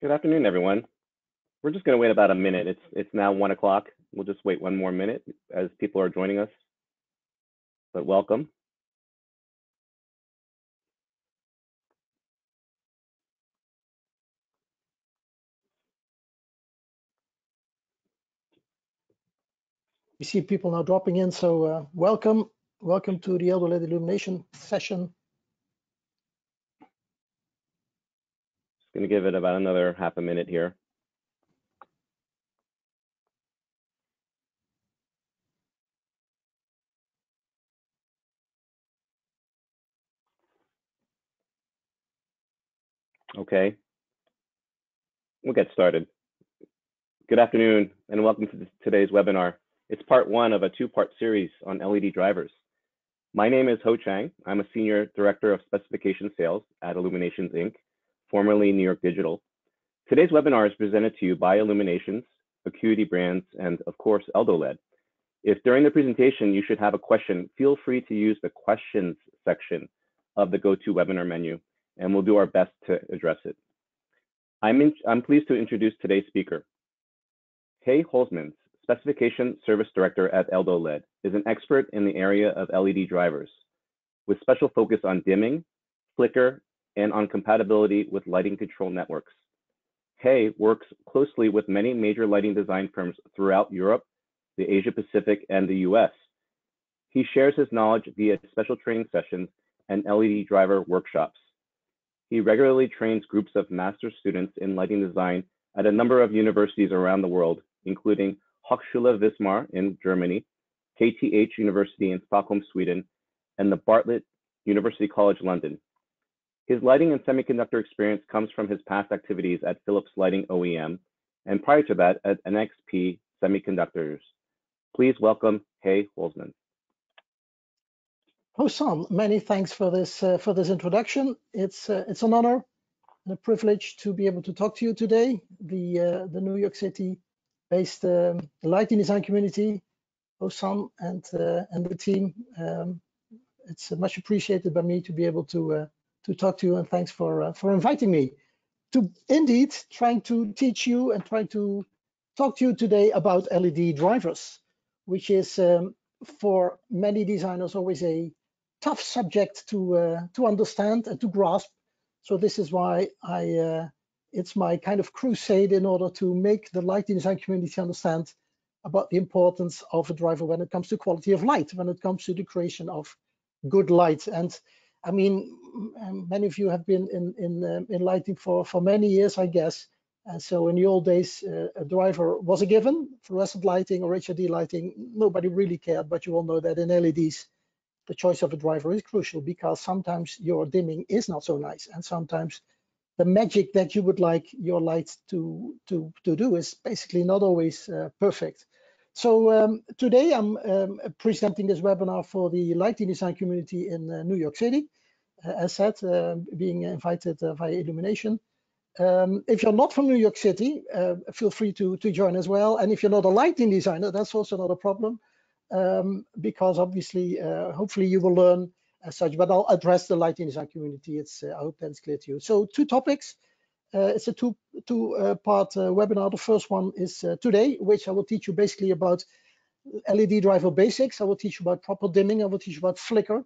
Good afternoon, everyone. We're just going to wait about a minute. It's it's now one o'clock. We'll just wait one more minute as people are joining us. But welcome. We see people now dropping in, so uh, welcome. Welcome to the eldoLED Illumination session. To give it about another half a minute here. Okay, we'll get started. Good afternoon and welcome to today's webinar. It's part one of a two-part series on LED drivers. My name is Ho Chang. I'm a Senior Director of Specification Sales at Illuminations Inc., formerly New York Digital. Today's webinar is presented to you by Illuminations, Acuity Brands, and of course, Eldoled. If during the presentation you should have a question, feel free to use the questions section of the GoToWebinar menu and we'll do our best to address it. I'm, in, I'm pleased to introduce today's speaker. Gé Hulsmans, Specification Service Director at Eldoled, is an expert in the area of LED drivers, with special focus on dimming, flicker, and on compatibility with lighting control networks. Gé works closely with many major lighting design firms throughout Europe, the Asia Pacific, and the US. He shares his knowledge via special training sessions and LED driver workshops. He regularly trains groups of master students in lighting design at a number of universities around the world, including Hochschule Wismar in Germany, KTH University in Stockholm, Sweden, and the Bartlett University College London. His lighting and semiconductor experience comes from his past activities at Philips Lighting OEM, and prior to that at NXP Semiconductors. Please welcome Gé Hulsman. Ho-San, many thanks for this uh, for this introduction. It's uh, it's an honor and a privilege to be able to talk to you today. The uh, the New York City based um, lighting design community, Ho-San and uh, and the team. Um, it's much appreciated by me to be able to uh, to talk to you and thanks for uh, for inviting me to indeed trying to teach you and trying to talk to you today about LED drivers, which is um, for many designers always a tough subject to uh, to understand and to grasp. So this is why I uh, it's my kind of crusade in order to make the lighting design community understand about the importance of a driver when it comes to quality of light, when it comes to the creation of good light. And I mean, many of you have been in in um, in lighting for for many years, I guess. And so in the old days, uh, a driver was a given. Fluorescent lighting or HID lighting, nobody really cared, but you all know that in LEDs, the choice of a driver is crucial because sometimes your dimming is not so nice and sometimes the magic that you would like your lights to to to do is basically not always uh, perfect so um, today i'm um, presenting this webinar for the lighting design community in uh, new york city as said uh, being invited uh, via illumination um, if you're not from new york city uh, feel free to to join as well and if you're not a lighting designer that's also not a problem um, because obviously, hopefully you will learn as such, but I'll address the lighting design community. It's, I hope that's clear to you. So two topics. Uh, it's a two, two uh, part uh, webinar. The first one is today, which I will teach you basically about LED driver basics. I will teach you about proper dimming. I will teach you about flicker,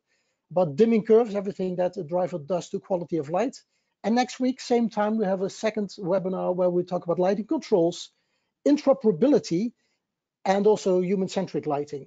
about dimming curves, everything that a driver does to quality of light. And next week, same time, we have a second webinar where we talk about lighting controls, interoperability, and also human-centric lighting.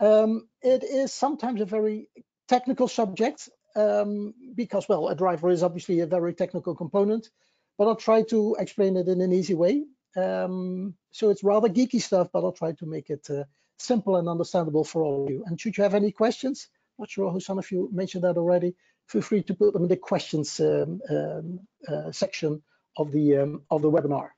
Um, it is sometimes a very technical subject um, because, well, a driver is obviously a very technical component, but I'll try to explain it in an easy way. Um, so it's rather geeky stuff, but I'll try to make it uh, simple and understandable for all of you. And should you have any questions, not sure some of you mentioned that already, feel free to put them in the questions um, um uh, section of the um, of the webinar.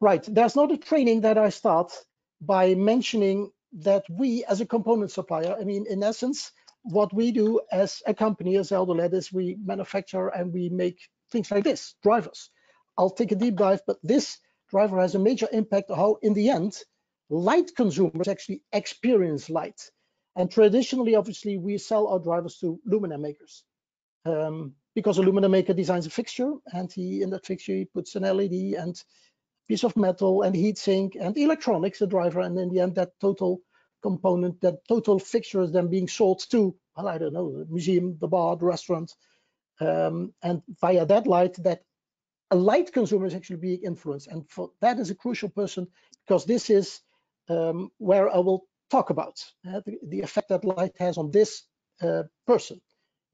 Right, there's not a training that I start by mentioning that we as a component supplier, I mean, in essence, what we do as a company, as Eldoled, is we manufacture and we make things like this, drivers. I'll take a deep dive, but this driver has a major impact on how, in the end, light consumers actually experience light. And traditionally, obviously, we sell our drivers to luminaire makers. um, because a luminaire maker designs a fixture and he in that fixture he puts an LED and piece of metal and heatsink and electronics, a driver, and in the end that total component, that total fixture is then being sold to, well, I don't know, the museum, the bar, the restaurant, um, and via that light, that a light consumer is actually being influenced. And for that is a crucial person because this is um, where I will talk about uh, the, the, effect that light has on this uh, person.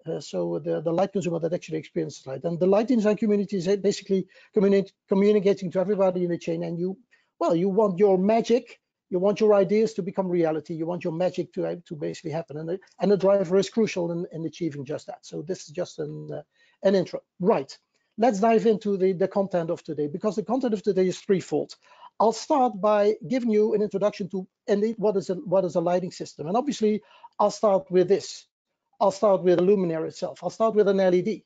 Uh, so the, the light consumer that actually experiences light. And the light design community is basically communi communicating to everybody in the chain. And you, well, you want your magic, you want your ideas to become reality. You want your magic to, to basically happen. And the, and the driver is crucial in, in achieving just that. So this is just an, uh, an intro. Right, let's dive into the, the content of today because the content of today is threefold. I'll start by giving you an introduction to what is a, what is a lighting system. And obviously, I'll start with this. I'll start with a luminaire itself. I'll start with an LED.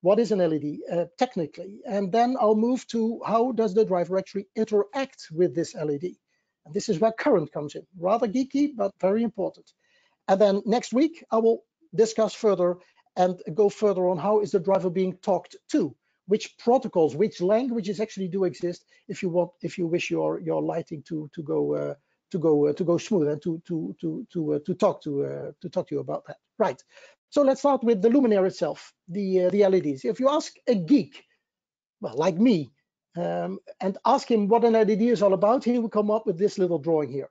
What is an LED uh, technically? And then I'll move to how does the driver actually interact with this LED? And this is where current comes in. Rather geeky, but very important. And then next week, I will discuss further and go further on how is the driver being talked to which protocols, which languages actually do exist if you want, if you wish your your lighting to to go uh, to go uh, to go smooth and to to to to uh, to talk to uh, to talk to you about that. Right. So let's start with the luminaire itself, the uh, the LEDs. If you ask a geek, well, like me, um, and ask him what an LED is all about, he will come up with this little drawing here.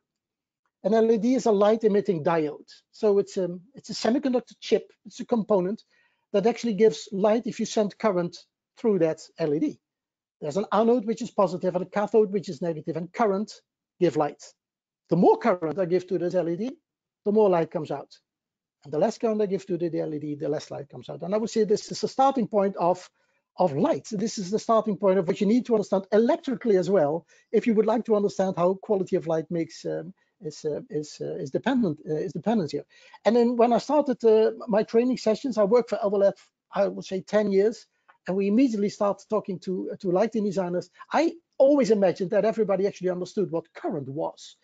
An LED is a light emitting diode. So it's a, um, it's a semiconductor chip, it's a component that actually gives light if you send current through that LED. There's an anode which is positive and a cathode which is negative and current give light. The more current I give to this LED, the more light comes out. And the less current I give to the LED, the less light comes out. And I would say this is the starting point of, of light. This is the starting point of what you need to understand electrically as well, if you would like to understand how quality of light makes um, is uh, is uh, is dependent uh, is dependent here. And then when I started uh, my training sessions, I worked for eldoLED, I would say 10 years, and we immediately started talking to, to lighting designers, I always imagined that everybody actually understood what current was.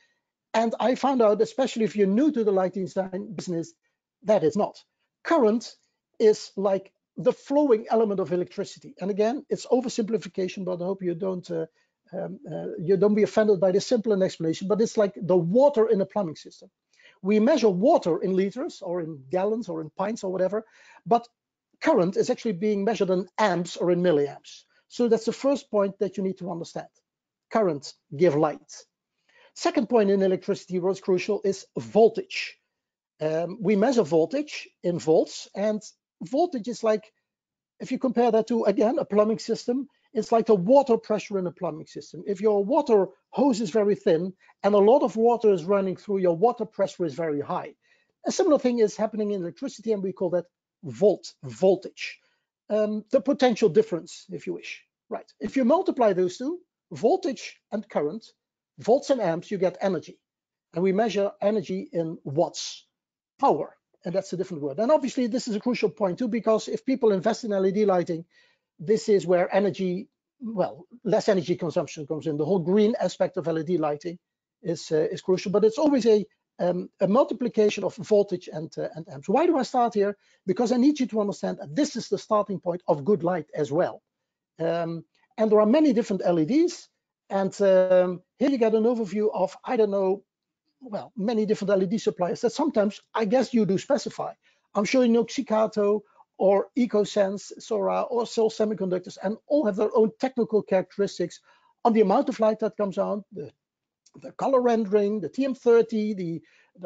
And I found out, especially if you're new to the lighting design business, that is not. Current is like the flowing element of electricity. And again, it's oversimplification, but I hope you don't uh, um, uh, you don't be offended by this simple explanation, but it's like the water in a plumbing system. We measure water in liters or in gallons or in pints or whatever, but current is actually being measured in amps or in milliamps. So that's the first point that you need to understand. Current give light. Second point in electricity what's crucial is voltage. Um, we measure voltage in volts and voltage is like, if you compare that to, again, a plumbing system, it's like the water pressure in a plumbing system. If your water hose is very thin and a lot of water is running through, your water pressure is very high. A similar thing is happening in electricity and we call that volt, voltage, um, the potential difference, if you wish. Right, if you multiply those two, voltage and current, volts and amps, you get energy. And we measure energy in watts, power, and that's a different word. And obviously this is a crucial point too, because if people invest in LED lighting, this is where energy, well, less energy consumption comes in. The whole green aspect of LED lighting is, uh, is crucial, but it's always a um, a multiplication of voltage and, uh, and amps. Why do I start here? Because I need you to understand that this is the starting point of good light as well. Um, and there are many different LEDs. And um, here you get an overview of, I don't know, well, many different LED suppliers that sometimes I guess you do specify. I'm sure you know Xicato or EcoSense, Soraa, or Seoul Semiconductors, and all have their own technical characteristics on the amount of light that comes out, the the color rendering, the TM30, the,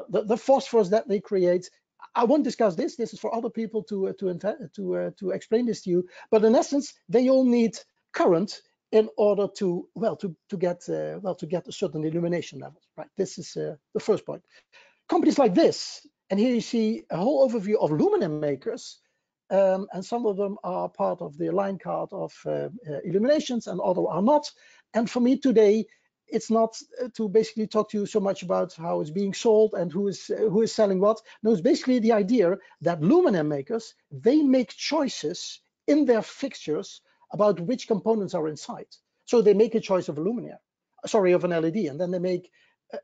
the, the phosphors that they create. I won't discuss this. This is for other people to uh, to to uh, to explain this to you. But in essence, they all need current in order to well to to get uh, well to get a certain illumination level. Right. This is uh, the first point. Companies like this, and here you see a whole overview of luminaire makers. Um, and some of them are part of the line card of uh, uh, illuminations and other are not. And for me today, it's not uh, to basically talk to you so much about how it's being sold and who is uh, who is selling what. No, it's basically the idea that luminaire makers they make choices in their fixtures about which components are inside. So they make a choice of a luminaire, sorry, of an LED, and then they make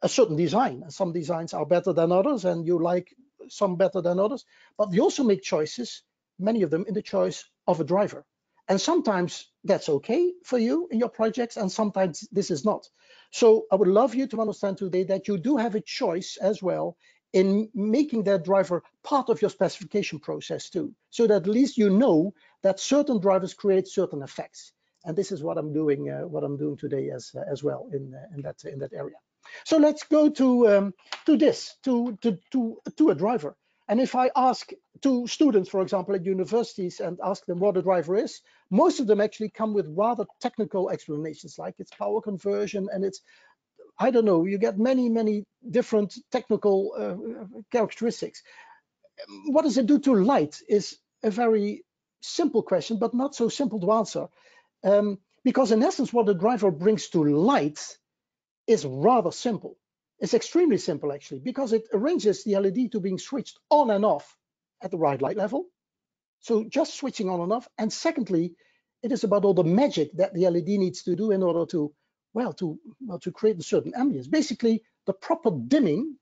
a certain design. And some designs are better than others, and you like some better than others. But they also make choices many of them in the choice of a driver. And sometimes that's okay for you in your projects, and sometimes this is not. So I would love you to understand today that you do have a choice as well in making that driver part of your specification process too, so that at least you know that certain drivers create certain effects. And this is what I'm doing, uh, what I'm doing today as uh, as well in uh, in that in that area. So let's go to um, to this to to to to a driver. And if I ask two students, for example, at universities and ask them what a driver is, most of them actually come with rather technical explanations, like it's power conversion and it's I don't know, you get many, many different technical uh, characteristics. What does it do to light is a very simple question, but not so simple to answer. Um, because in essence, what the driver brings to light is rather simple. It's extremely simple actually, because it arranges the LED to being switched on and off at the right light level. So just switching on and off. And secondly, it is about all the magic that the LED needs to do in order to well, to, well, to create a certain ambience. Basically, the proper dimming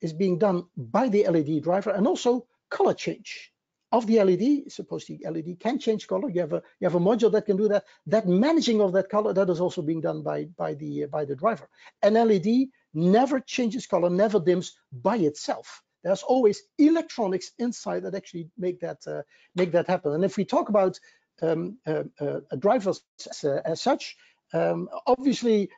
is being done by the LED driver and also color change of the LED. Suppose the LED can change color. You have a you have a module that can do that. That managing of that color that is also being done by by the by the driver. An LED never changes color, never dims by itself. There's always electronics inside that actually make that uh, make that happen. And if we talk about um, uh, uh, drivers as, uh, as such, um, obviously,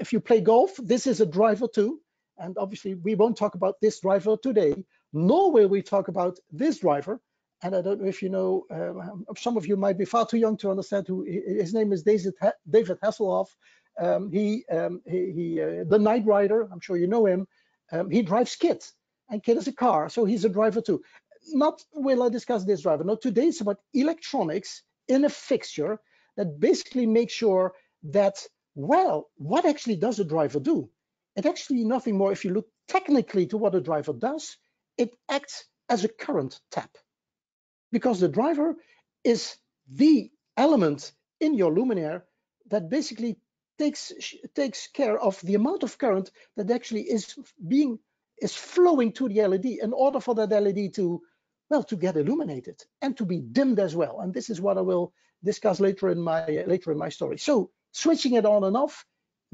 if you play golf, this is a driver too. And obviously, we won't talk about this driver today, nor will we talk about this driver. And I don't know if you know, um, some of you might be far too young to understand who his name is David, David Hasselhoff. Um, he, um, he, he uh, the Knight Rider, I'm sure you know him. Um, he drives KITT, and KITT is a car, so he's a driver too. Not will I discuss this driver. No, today it's about electronics in a fixture that basically makes sure that, well, what actually does a driver do? It actually nothing more, if you look technically to what a driver does, it acts as a current tap because the driver is the element in your luminaire that basically takes takes care of the amount of current that actually is being is flowing to the LED in order for that LED to well to get illuminated and to be dimmed as well and this is what I will discuss later in my later in my story so switching it on and off,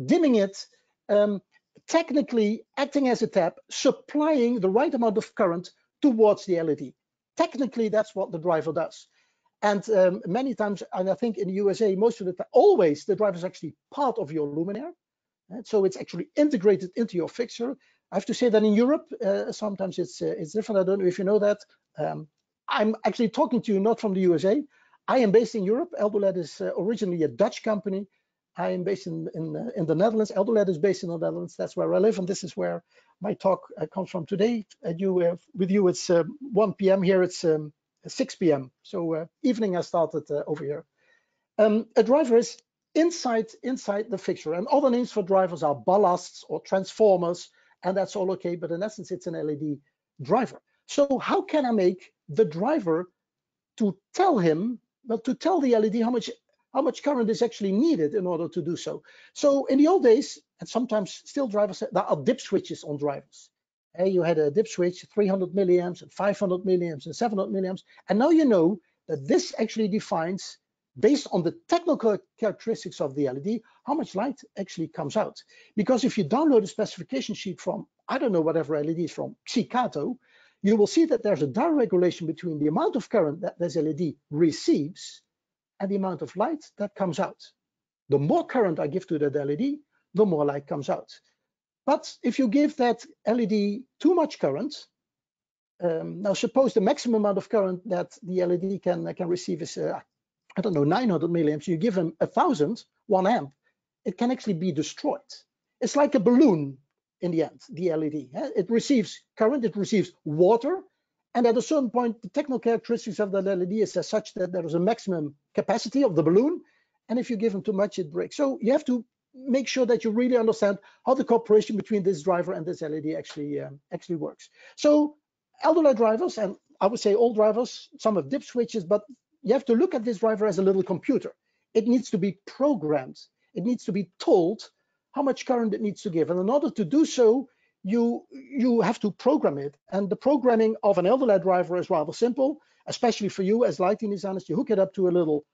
dimming it, um, technically acting as a tap, supplying the right amount of current towards the LED. Technically, that's what the driver does. And um, many times, and I think in the USA, most of the time, always the driver is actually part of your luminaire. Right? So it's actually integrated into your fixture. I have to say that in Europe, uh, sometimes it's uh, it's different. I don't know if you know that. Um, I'm actually talking to you not from the USA. I am based in Europe. eldoLED is uh, originally a Dutch company, I am based in in, uh, in the Netherlands. eldoLED is based in the Netherlands. That's where I live, and this is where my talk uh, comes from today. And you, uh, with you, it's uh, 1 p.m. Here it's um, 6 p.m. So uh, evening I started uh, over here. Um, a driver is inside inside the fixture, and other names for drivers are ballasts or transformers, and that's all okay. But in essence, it's an LED driver. So how can I make the driver to tell him, well, to tell the LED how much how much current is actually needed in order to do so. So in the old days, and sometimes still drivers, there are dip switches on drivers. Hey, you had a dip switch, 300 milliamps and 500 milliamps and 700 milliamps. And now you know that this actually defines, based on the technical characteristics of the LED, how much light actually comes out. Because if you download a specification sheet from, I don't know, whatever LED is from Xicato, you will see that there's a direct regulation between the amount of current that this LED receives and the amount of light that comes out. The more current I give to that LED, the more light comes out. But if you give that LED too much current, um, now suppose the maximum amount of current that the LED can can receive is uh, I don't know 900 milliamps. You give them a thousand, one amp, it can actually be destroyed. It's like a balloon in the end, the LED. It receives current, it receives water, and at a certain point, the technical characteristics of the LED is such that there is a maximum capacity of the balloon. And if you give them too much, it breaks. So you have to make sure that you really understand how the cooperation between this driver and this LED actually um, actually works. So eldoLED drivers, and I would say all drivers, some have dip switches, but you have to look at this driver as a little computer. It needs to be programmed. It needs to be told how much current it needs to give. And in order to do so, you you have to program it. And the programming of an eldoLED driver is rather simple. especially for you as lighting designers, you hook it up to a little,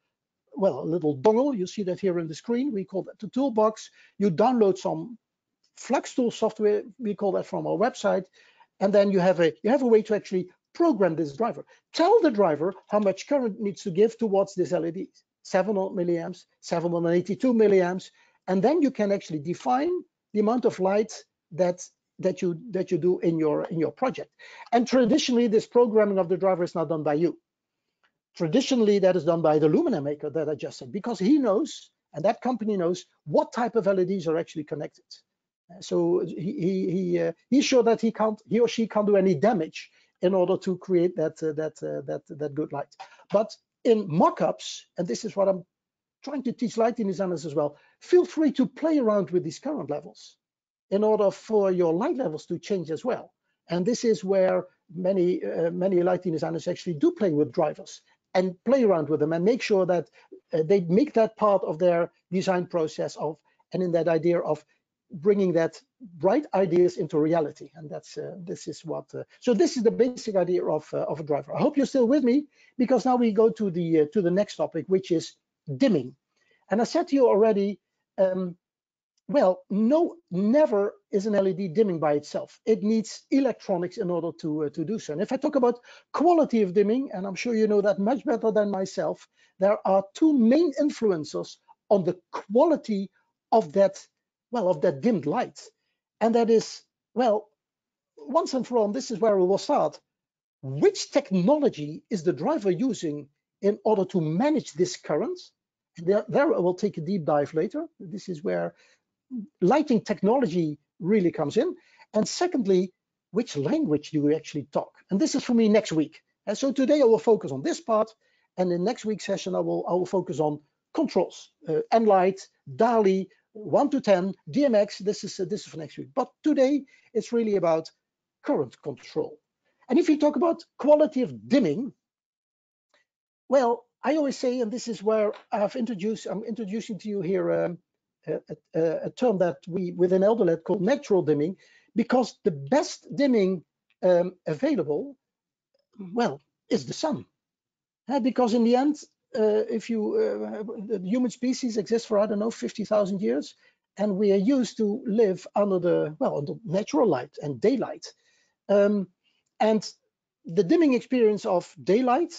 well, a little dongle. You see that here on the screen. We call that the toolbox. You download some FluxTool software, we call that from our website, and then you have a you have a way to actually program this driver. Tell the driver how much current needs to give towards this LED, 700 milliamps, 782 milliamps, and then you can actually define the amount of light that that you that you do in your in your project. And traditionally, this programming of the driver is not done by you. Traditionally, that is done by the luminaire maker that I just said, because he knows and that company knows what type of LEDs are actually connected. So he he he uh, he's sure that he can't he or she can't do any damage in order to create that uh, that uh, that that good light. But in mock-ups, and this is what I'm trying to teach lighting designers as well, feel free to play around with these current levels in order for your light levels to change as well. And this is where many uh, many lighting designers actually do play with drivers and play around with them and make sure that uh, they make that part of their design process of and in that idea of bringing that bright ideas into reality. And that's uh, this is what uh, so this is the basic idea of uh, of a driver. I hope you're still with me because now we go to the uh, to the next topic which is dimming. And i said to you already um, well no never is an led dimming by itself it needs electronics in order to uh, to do so and if i talk about quality of dimming and i'm sure you know that much better than myself there are two main influencers on the quality of that well, of that dimmed light. And that is, well, once and for all, this is where we will start. Which technology is the driver using in order to manage this current? And there, there I will take a deep dive later. This is where lighting technology really comes in. And secondly, which language do we actually talk? And this is for me next week. And so today I will focus on this part. And in next week's session, I will, I will focus on controls, uh, Nlight, DALI, 1 to 10, DMX, this is, uh, this is for next week. But today, it's really about current control. And if you talk about quality of dimming, well, I always say, and this is where I've introduced, I'm introducing to you here um, a, a, term that we within eldoLED call natural dimming, because the best dimming um, available, well, is the sun. Uh, because in the end, uh, if you uh, the human species exists for I don't know 50,000 years, and we are used to live under the well under natural light and daylight, um, and the dimming experience of daylight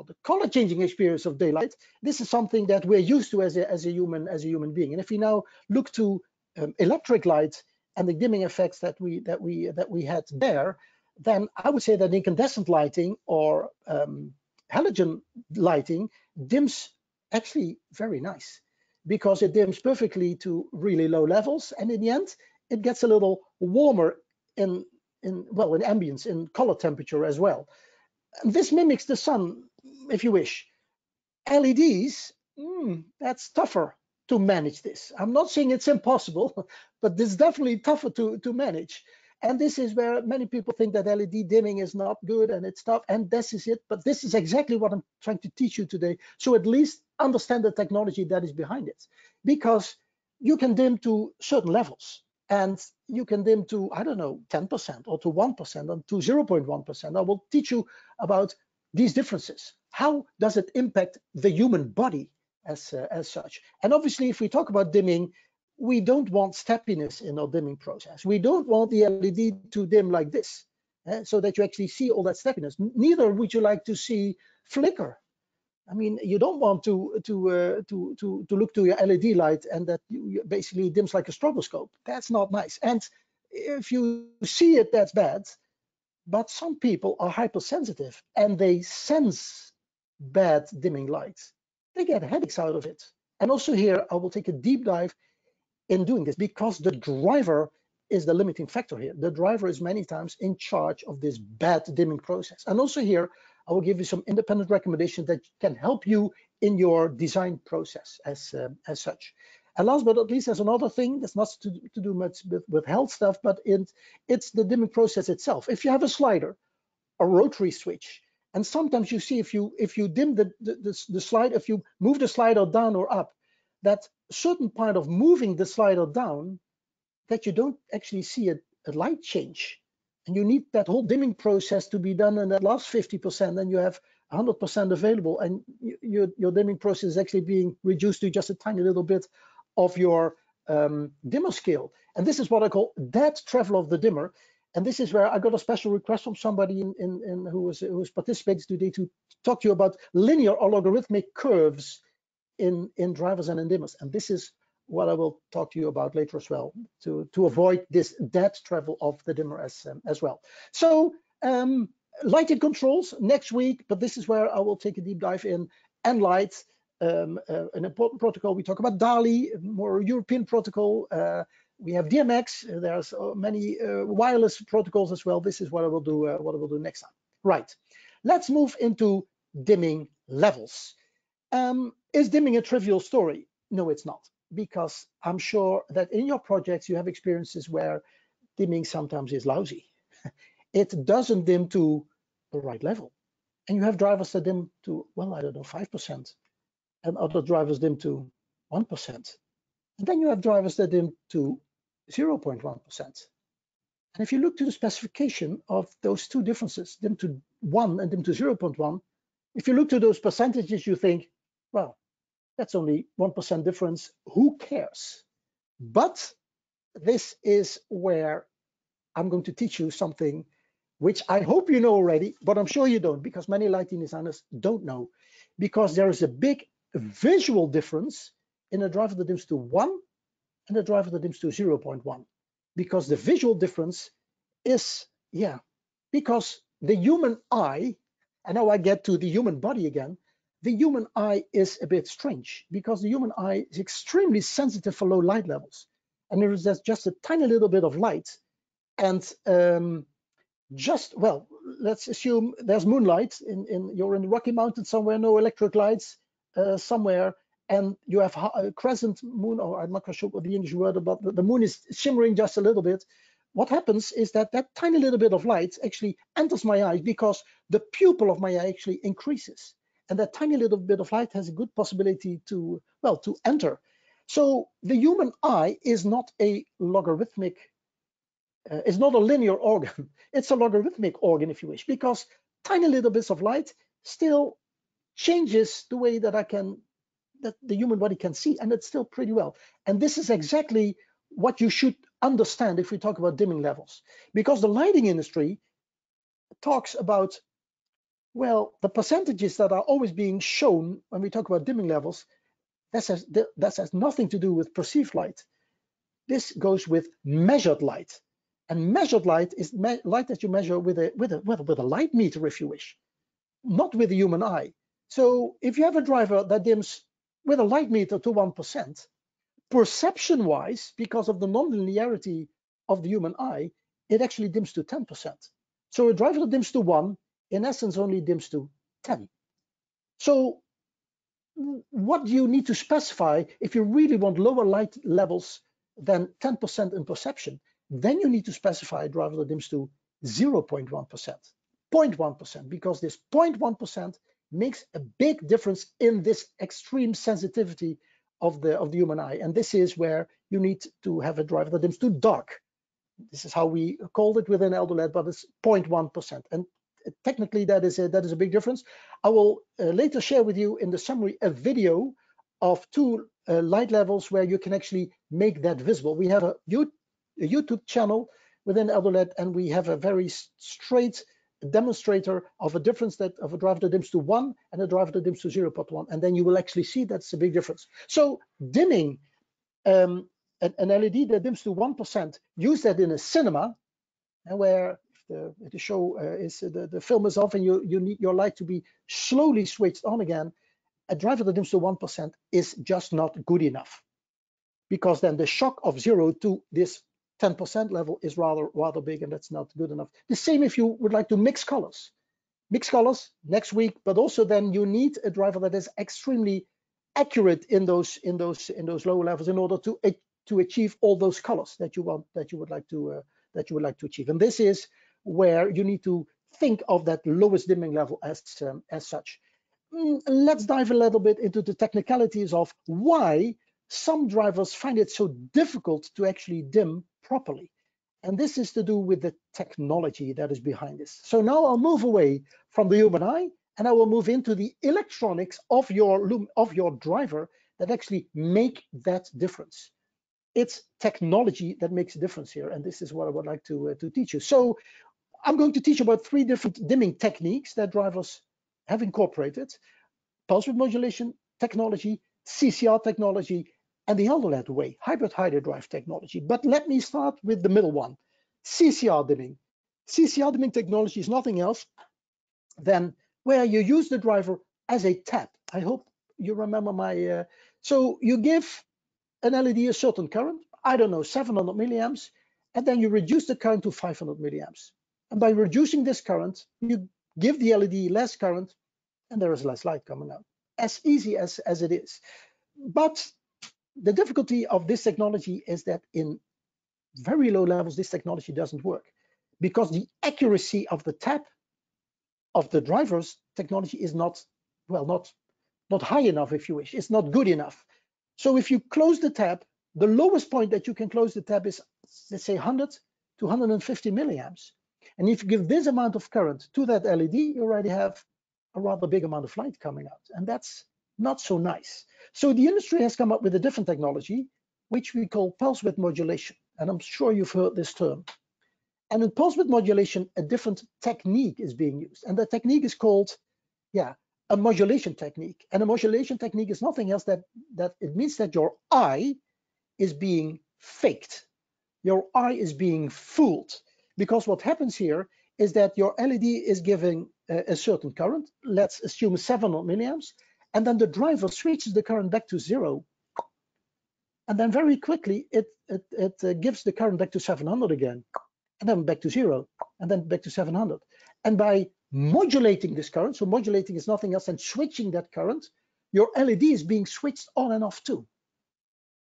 the color changing experience of daylight. This is something that we're used to as a as a human as a human being. And if we now look to um, electric light and the dimming effects that we that we that we had there, then I would say that incandescent lighting or um, halogen lighting dims actually very nice because it dims perfectly to really low levels. And in the end, it gets a little warmer in, in well, in ambience, in color temperature as well. This mimics the sun, if you wish. LEDs, mm, that's tougher to manage this. I'm not saying it's impossible, but it's definitely tougher to, to manage. And this is where many people think that LED dimming is not good and it's tough, and this is it. But this is exactly what I'm trying to teach you today. So at least understand the technology that is behind it. Because you can dim to certain levels and you can dim to, I don't know, 10% or to 1% or to 0.1%. I will teach you about these differences. How does it impact the human body as, uh, as such? And obviously, if we talk about dimming, we don't want steppiness in our dimming process. We don't want the LED to dim like this, eh, so that you actually see all that steppiness. Neither would you like to see flicker. I mean, you don't want to to uh, to to to look to your LED light and that you basically dims like a stroboscope. That's not nice. And if you see it, that's bad. But some people are hypersensitive and they sense bad dimming lights. They get headaches out of it. And also here, I will take a deep dive in doing this because the driver is the limiting factor here. The driver is many times in charge of this bad dimming process. And also here, I will give you some independent recommendations that can help you in your design process as, uh, as such. And last but not least, there's another thing that's not to, to do much with, with health stuff, but it, it's the dimming process itself. If you have a slider, a rotary switch, and sometimes you see if you if you dim the, the, the, the slide, if you move the slider down or up, that certain part of moving the slider down that you don't actually see a, a light change. And you need that whole dimming process to be done in that last 50%, and you have 100% available and your, your dimming process is actually being reduced to just a tiny little bit of your um, dimmer scale. And this is what I call dead travel of the dimmer. And this is where I got a special request from somebody in, in, in who was who was participating today to talk to you about linear or logarithmic curves in in drivers and in dimmers. And this is what I will talk to you about later as well to to avoid this dead travel of the dimmer as um, as well. So um, lighted controls next week, but this is where I will take a deep dive in Nlight, um, uh, an important protocol. We talk about DALI, more European protocol. Uh, we have DMX. There's uh, many uh, wireless protocols as well. This is what I will do. Uh, what I will do next time. Right. Let's move into dimming levels. Um, is dimming a trivial story? No, it's not, because I'm sure that in your projects you have experiences where dimming sometimes is lousy. it doesn't dim to the right level. And you have drivers that dim to, well, I don't know, 5%, and other drivers dim to 1%. And then you have drivers that dim to 0.1%. And if you look to the specification of those two differences, dim to 1 and dim to 0.1, if you look to those percentages, you think, well, that's only 1% difference. Who cares? But this is where I'm going to teach you something which I hope you know already, but I'm sure you don't because many lighting designers don't know because there is a big visual difference in a driver that dims to 1 and a driver that dims to 0.1 because the visual difference is, yeah, because the human eye, and now I get to the human body again, the human eye is a bit strange because the human eye is extremely sensitive for low light levels. And there is just a tiny little bit of light. And um, just, well, let's assume there's moonlight in, in you're in the Rocky Mountains somewhere, no electric lights uh, somewhere, and you have a crescent moon, or I'm not sure what the English word, but the moon is shimmering just a little bit. What happens is that that tiny little bit of light actually enters my eye because the pupil of my eye actually increases and that tiny little bit of light has a good possibility to, well, to enter. So the human eye is not a logarithmic, uh, it's not a linear organ. It's a logarithmic organ, if you wish, because tiny little bits of light still changes the way that I can, that the human body can see, and it's still pretty well. And this is exactly what you should understand if we talk about dimming levels, because the lighting industry talks about well, the percentages that are always being shown when we talk about dimming levels, that has, that has nothing to do with perceived light. This goes with measured light. And measured light is me light that you measure with a, with, a, with a light meter, if you wish, not with the human eye. So if you have a driver that dims with a light meter to 1%, perception-wise, because of the nonlinearity of the human eye, it actually dims to 10%. So a driver that dims to 1 in essence only dims to 10. So what do you need to specify if you really want lower light levels than 10% in perception? Then you need to specify a driver that dims to 0.1%, 0.1%, because this 0.1% makes a big difference in this extreme sensitivity of the of the human eye. And this is where you need to have a driver that dims to dark. This is how we called it within EldoLED, but it's 0.1%. And technically that is a, that is a big difference. I will uh, later share with you in the summary a video of two uh, light levels where you can actually make that visible. We have a, YouTube channel within EldoLED and we have a very straight demonstrator of a difference that of a driver that dims to one and a driver that dims to 0.1 and then you will actually see that's a big difference. So dimming um, an, LED that dims to 1%, use that in a cinema and where the, the show uh, is uh, the, the film is off and you, you need your light to be slowly switched on again, a driver that dims to 1% is just not good enough. Because then the shock of zero to this 10% level is rather rather big and that's not good enough. The same if you would like to mix colors. Mix colors next week, but also then you need a driver that is extremely accurate in those in those in those lower levels in order to to achieve all those colors that you want that you would like to uh, that you would like to achieve. And this is where you need to think of that lowest dimming level as, um, as such. Mm, let's dive a little bit into the technicalities of why some drivers find it so difficult to actually dim properly. And this is to do with the technology that is behind this. So now I'll move away from the human eye and I will move into the electronics of your of your driver that actually make that difference. It's technology that makes a difference here, and this is what I would like to uh, to teach you. So I'm going to teach about three different dimming techniques that drivers have incorporated: pulse width modulation technology, CCR technology, and the eldoLED way, hybrid HydraDrive technology. But let me start with the middle one, CCR dimming. CCR dimming technology is nothing else than where you use the driver as a tap. I hope you remember my, uh, so you give an LED a certain current, I don't know, 700 milliamps, and then you reduce the current to 500 milliamps. And by reducing this current, you give the LED less current, and there is less light coming out. As easy as, as it is. But the difficulty of this technology is that in very low levels, this technology doesn't work because the accuracy of the tap of the driver's technology is not, well, not, not high enough, if you wish. It's not good enough. So if you close the tap, the lowest point that you can close the tap is, let's say 100 to 150 milliamps. And if you give this amount of current to that LED, you already have a rather big amount of light coming out. And that's not so nice. So the industry has come up with a different technology, which we call pulse width modulation. And I'm sure you've heard this term. And in pulse width modulation, a different technique is being used. And the technique is called, yeah, a modulation technique. And a modulation technique is nothing else that, that it means that your eye is being faked. Your eye is being fooled. Because what happens here is that your LED is giving a, a certain current, let's assume 700 milliamps, and then the driver switches the current back to zero. And then very quickly, it, it, it uh, gives the current back to 700 again, and then back to zero, and then back to 700. And by modulating this current, so modulating is nothing else than switching that current, your LED is being switched on and off too.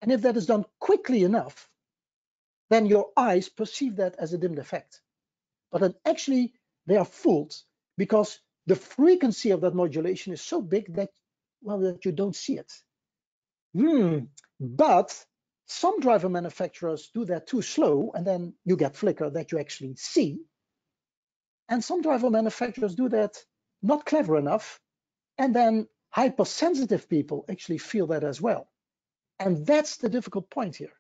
And if that is done quickly enough, then your eyes perceive that as a dimmed effect. But then actually they are fooled because the frequency of that modulation is so big that well, that you don't see it. Hmm. But some driver manufacturers do that too slow, and then you get flicker that you actually see. And some driver manufacturers do that not clever enough, and then hypersensitive people actually feel that as well. And that's the difficult point here.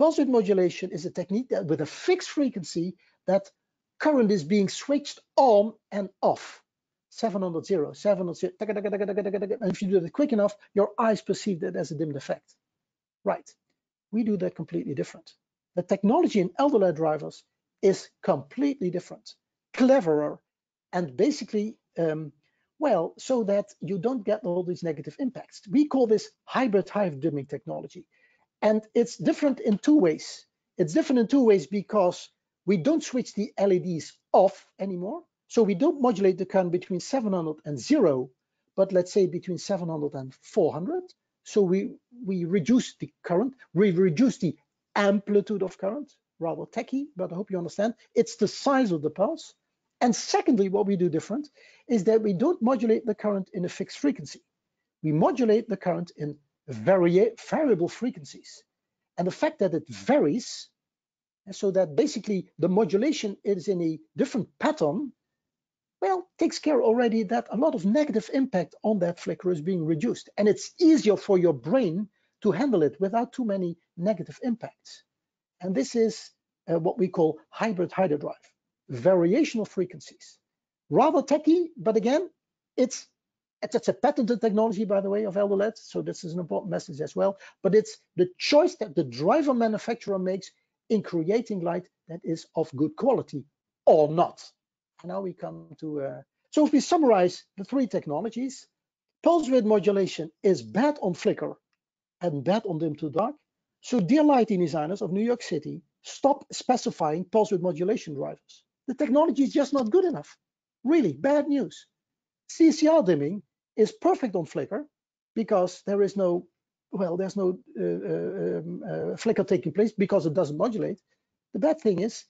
Pulse width modulation is a technique that with a fixed frequency that current is being switched on and off. 700 zero, 700 and if you do it quick enough, your eyes perceive that as a dimmed effect. Right, we do that completely different. The technology in eldoLED drivers is completely different, cleverer, and basically, um, well, so that you don't get all these negative impacts. We call this hybrid hive dimming technology. And it's different in two ways. It's different in two ways because we don't switch the LEDs off anymore. So we don't modulate the current between 700 and zero, but let's say between 700 and 400. So we, we reduce the current, we reduce the amplitude of current, rather techy, but I hope you understand. It's the size of the pulse. And secondly, what we do different is that we don't modulate the current in a fixed frequency. We modulate the current in vari variable frequencies. And the fact that it varies, so that basically the modulation is in a different pattern well, takes care already that a lot of negative impact on that flicker is being reduced. And it's easier for your brain to handle it without too many negative impacts. And this is uh, what we call hybrid HydraDrive, variational frequencies. Rather techy, but again, it's it's a patented technology, by the way, of eldoLED. So this is an important message as well. But it's the choice that the driver manufacturer makes in creating light that is of good quality or not now we come to, uh, so if we summarize the three technologies, pulse width modulation is bad on flicker and bad on dim to dark. So dear lighting designers of New York City, stop specifying pulse width modulation drivers. The technology is just not good enough. Really bad news. CCR dimming is perfect on flicker because there is no, well, there's no uh, uh, um, uh, flicker taking place because it doesn't modulate. The bad thing is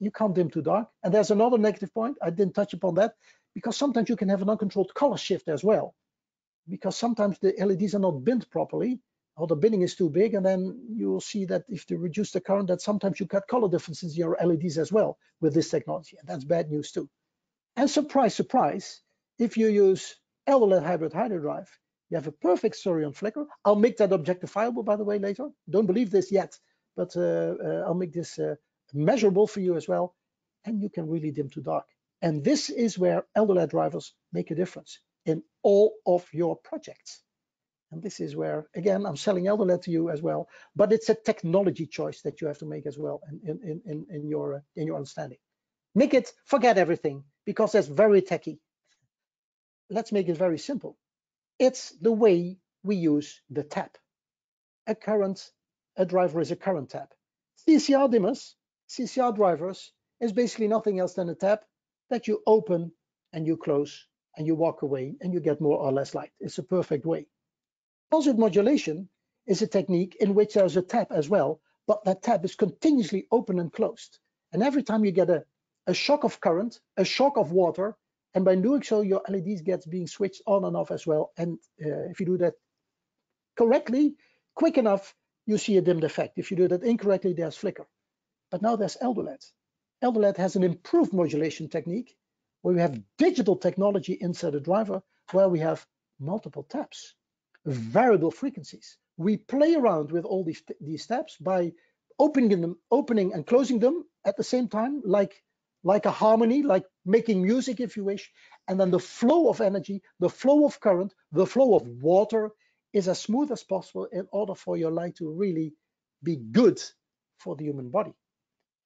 you can't dim too dark. And there's another negative point. I didn't touch upon that because sometimes you can have an uncontrolled color shift as well. Because sometimes the LEDs are not binned properly or the binning is too big. And then you will see that if you reduce the current, that sometimes you cut color differences in your LEDs as well with this technology. And that's bad news too. And surprise, surprise, if you use eldoLED hybrid HydraDrive, you have a perfect story on flicker. I'll make that objectifiable, by the way, later. Don't believe this yet, but uh, uh, I'll make this uh, measurable for you as well. And you can really dim to dark. And this is where eldoLED drivers make a difference in all of your projects. And this is where, again, I'm selling eldoLED to you as well, but it's a technology choice that you have to make as well in, in, in, in, your, in your understanding. Make it, forget everything, because that's very techy. Let's make it very simple. It's the way we use the tap. A current, a driver is a current tap. CCR dimmers, CCR drivers is basically nothing else than a tap that you open and you close and you walk away and you get more or less light. It's a perfect way. Pulse modulation is a technique in which there's a tap as well, but that tap is continuously open and closed. And every time you get a, a shock of current, a shock of water, and by doing so, your LEDs gets being switched on and off as well. And uh, if you do that correctly, quick enough, you see a dimmed effect. If you do that incorrectly, there's flicker. But now there's eldoLED. eldoLED has an improved modulation technique where we have digital technology inside the driver where we have multiple taps, variable frequencies. We play around with all these, these taps by opening them, opening and closing them at the same time, like like a harmony, like making music, if you wish. And then the flow of energy, the flow of current, the flow of water is as smooth as possible in order for your light to really be good for the human body.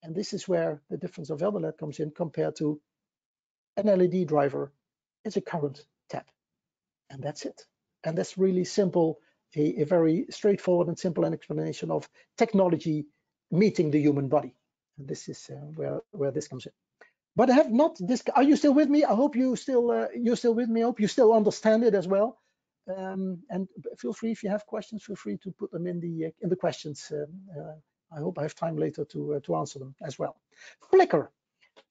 And this is where the difference of eldoLED comes in compared to an LED driver. is a current tap, and that's it. And that's really simple, a, a very straightforward and simple explanation of technology meeting the human body. And this is uh, where, where this comes in but I have not this. Are you still with me? I hope you still uh, you're still with me. I hope you still understand it as well. Um, and feel free if you have questions, feel free to put them in the uh, in the questions. Um, uh, I hope I have time later to uh, to answer them as well. Flicker,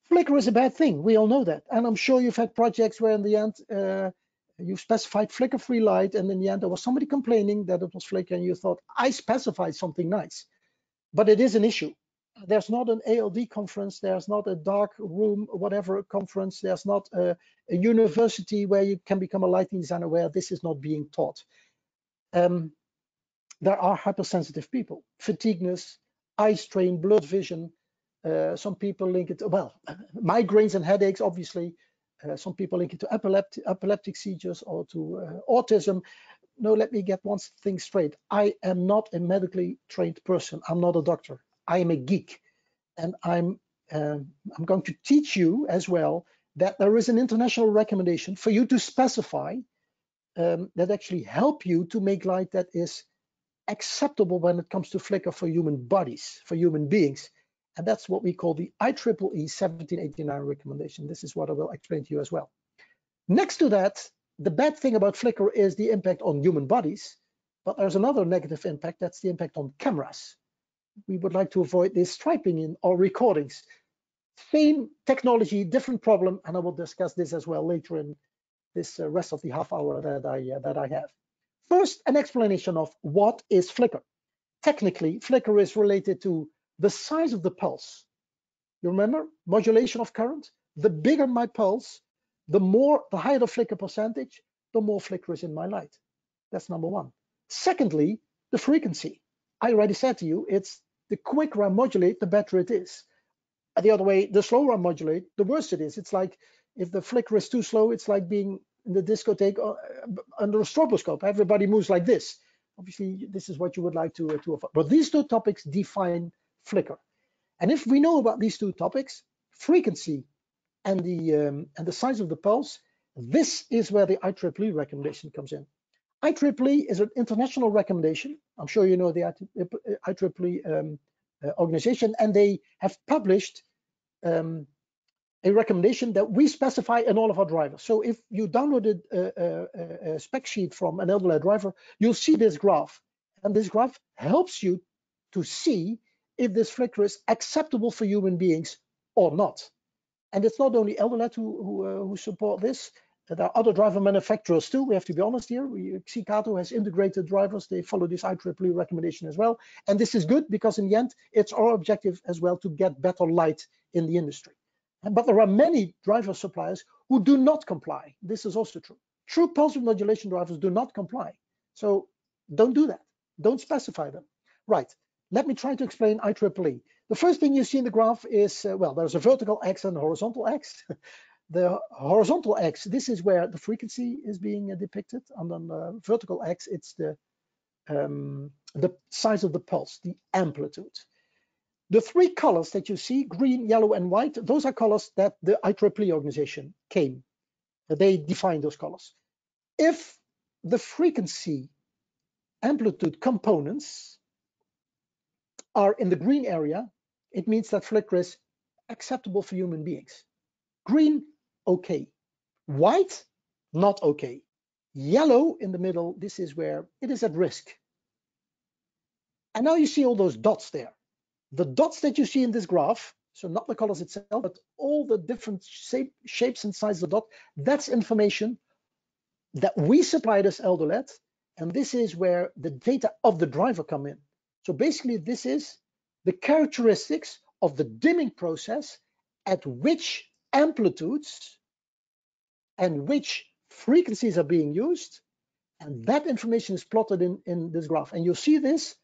flicker is a bad thing. We all know that, and I'm sure you've had projects where in the end uh, you specified flicker-free light, and in the end there was somebody complaining that it was flicker, and you thought I specified something nice, but it is an issue there's not an ALD conference, there's not a dark room, whatever conference, there's not a, a university where you can become a lighting designer where this is not being taught. Um, there are hypersensitive people, fatigueness, eye strain, blurred vision. Uh, some people link it to, well, migraines and headaches, obviously. Uh, some people link it to epileptic, epileptic seizures or to uh, autism. No, let me get one thing straight. I am not a medically trained person. I'm not a doctor. I am a geek, and I'm uh, I'm going to teach you as well that there is an international recommendation for you to specify um, that actually help you to make light that is acceptable when it comes to flicker for human bodies, for human beings. And that's what we call the IEEE 1789 recommendation. This is what I will explain to you as well. Next to that, the bad thing about flicker is the impact on human bodies, but there's another negative impact, that's the impact on cameras we would like to avoid this striping in our recordings. Same technology, different problem, and I will discuss this as well later in this uh, rest of the half hour that I, uh, that I have. First, an explanation of what is flicker. Technically, flicker is related to the size of the pulse. You remember modulation of current? The bigger my pulse, the more, the higher the flicker percentage, the more flicker is in my light. That's number one. Secondly, the frequency. I already said to you, it's the quicker I modulate, the better it is. The other way, the slower I modulate, the worse it is. It's like if the flicker is too slow, it's like being in the discotheque uh, under a stroboscope. Everybody moves like this. Obviously, this is what you would like to, uh, to avoid. But these two topics define flicker. And if we know about these two topics, frequency and the um, and the size of the pulse, this is where the IEEE recommendation comes in. IEEE is an international recommendation. I'm sure you know the IEEE um, uh, organization, and they have published um, a recommendation that we specify in all of our drivers. So if you downloaded a, a, a spec sheet from an eldoLED driver, you'll see this graph. And this graph helps you to see if this flicker is acceptable for human beings or not. And it's not only eldoLED who, who, uh, who support this, there are other driver manufacturers too. We have to be honest here. We, Xicato has integrated drivers. They follow this IEEE recommendation as well. And this is good because in the end, it's our objective as well to get better light in the industry. But there are many driver suppliers who do not comply. This is also true. True pulse modulation drivers do not comply. So don't do that. Don't specify them. Right. Let me try to explain IEEE. The first thing you see in the graph is, uh, well, there's a vertical X and a horizontal X. the horizontal X, this is where the frequency is being uh, depicted. And on the vertical X, it's the, um, the size of the pulse, the amplitude. The three colors that you see, green, yellow, and white, those are colors that the IEEE organization came. They defined those colors. If the frequency amplitude components are in the green area, it means that flicker is acceptable for human beings. Green, okay. White, not okay. Yellow in the middle, this is where it is at risk. And now you see all those dots there. The dots that you see in this graph, so not the colors itself, but all the different shape, shapes and sizes of dot, that's information that we supplied as eldoLED, and this is where the data of the driver come in. So basically, this is the characteristics of the dimming process at which amplitudes and which frequencies are being used. And that information is plotted in, in this graph. And you'll see this